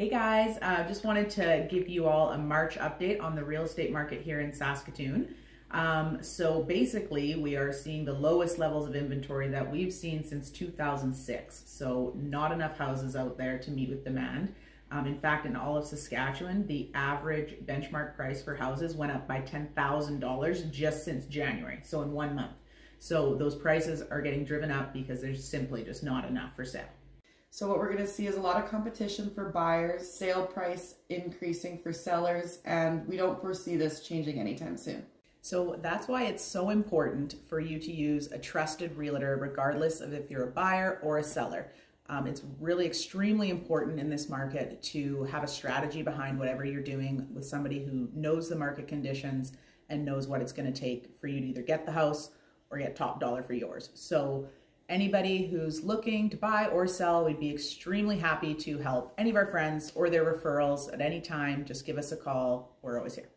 Hey guys, uh, just wanted to give you all a March update on the real estate market here in Saskatoon. Um, so basically, we are seeing the lowest levels of inventory that we've seen since 2006. So not enough houses out there to meet with demand. Um, in fact, in all of Saskatchewan, the average benchmark price for houses went up by $10,000 just since January, so in one month. So those prices are getting driven up because there's simply just not enough for sale. So what we're going to see is a lot of competition for buyers, sale price increasing for sellers, and we don't foresee this changing anytime soon. So that's why it's so important for you to use a trusted realtor, regardless of if you're a buyer or a seller. Um, it's really extremely important in this market to have a strategy behind whatever you're doing with somebody who knows the market conditions and knows what it's going to take for you to either get the house or get top dollar for yours. So Anybody who's looking to buy or sell, we'd be extremely happy to help any of our friends or their referrals at any time. Just give us a call. We're always here.